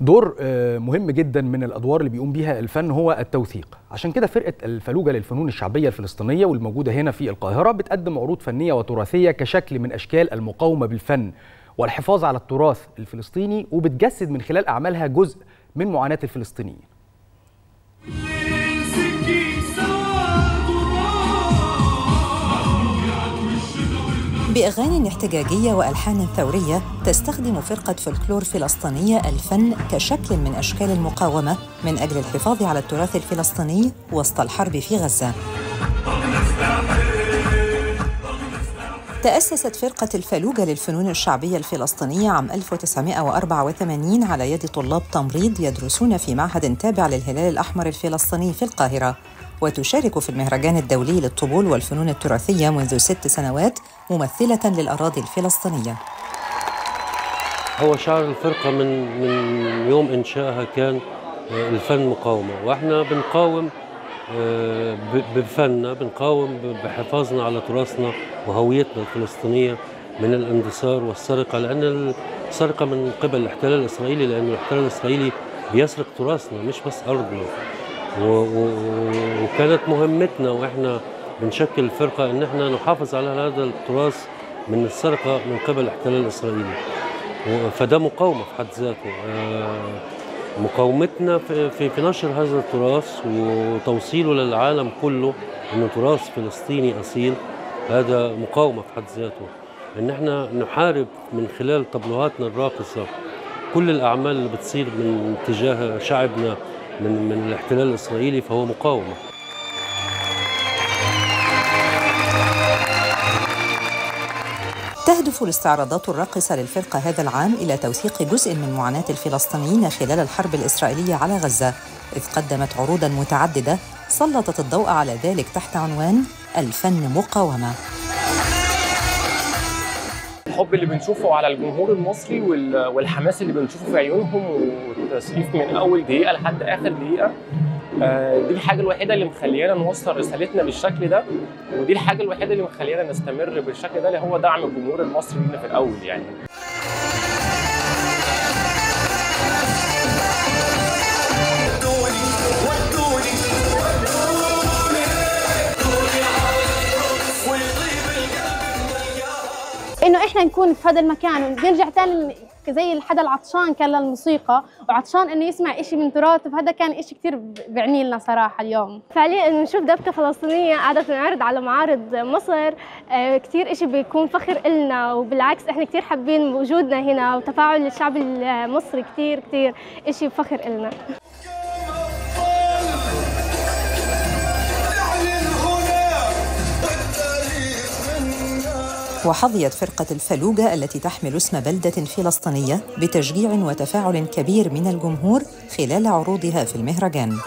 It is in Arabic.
دور مهم جدا من الأدوار اللي بيقوم بيها الفن هو التوثيق. عشان كده فرقة الفلوجة للفنون الشعبية الفلسطينية والموجودة هنا في القاهرة بتقدم عروض فنية وتراثية كشكل من أشكال المقاومة بالفن والحفاظ على التراث الفلسطيني وبتجسد من خلال أعمالها جزء من معاناة الفلسطينيين. بأغاني احتجاجية وألحان ثورية تستخدم فرقة فلكلور فلسطينية الفن كشكل من أشكال المقاومة من أجل الحفاظ على التراث الفلسطيني وسط الحرب في غزة. تأسست فرقة الفلوجة للفنون الشعبية الفلسطينية عام 1984 على يد طلاب تمريض يدرسون في معهد تابع للهلال الأحمر الفلسطيني في القاهرة. وتشارك في المهرجان الدولي للطبول والفنون التراثية منذ ست سنوات ممثلة للأراضي الفلسطينية. هو شعار الفرقة من من يوم إنشائها كان الفن مقاومة. وإحنا بنقاوم بفننا بنقاوم بحفاظنا على تراثنا وهويتنا الفلسطينية من الاندثار والسرقة لأن السرقة من قبل الاحتلال الإسرائيلي لأن الاحتلال الإسرائيلي بيسرق تراثنا مش بس أرضنا. وكانت مهمتنا وإحنا بنشكل الفرقه إن إحنا نحافظ على هذا التراث من السرقة من قبل الاحتلال الإسرائيلي. فده مقاومة في حد ذاته. مقاومتنا في, في نشر هذا التراث وتوصيله للعالم كله إنه تراث فلسطيني أصيل هذا مقاومة في حد ذاته. إن إحنا نحارب من خلال طبلوهاتنا الراقصة كل الأعمال اللي بتصير من تجاه شعبنا من من الاحتلال الإسرائيلي فهو مقاومة. تهدف الاستعراضات الراقصة للفرقة هذا العام إلى توثيق جزء من معاناة الفلسطينيين خلال الحرب الإسرائيلية على غزة إذ قدمت عروضا متعددة سلطت الضوء على ذلك تحت عنوان الفن مقاومة. الحب اللي بنشوفه على الجمهور المصري والحماس اللي بنشوفه في عيونهم والتسقيف من أول دقيقة لحد آخر دقيقة. دي الحاجة الوحيدة اللي مخليانا نوصل رسالتنا بالشكل ده ودي الحاجة الوحيدة اللي مخليانا نستمر بالشكل ده اللي هو دعم الجمهور المصري لينا في الأول يعني. إنه إحنا نكون في هذا المكان. ونرجع تاني زي حدا العطشان كان للموسيقى. وعطشان إنه يسمع إشي من تراثه فهذا كان إشي كثير بيعني لنا صراحة اليوم. فعليا إنه نشوف دبكه فلسطينية قاعدة تنعرض على معارض مصر. آه كثير إشي بيكون فخر إلنا. وبالعكس إحنا كثير حابين وجودنا هنا. وتفاعل الشعب المصري كثير كثير إشي فخر إلنا. وحظيت فرقة الفلوجة التي تحمل اسم بلدة فلسطينية بتشجيع وتفاعل كبير من الجمهور خلال عروضها في المهرجان.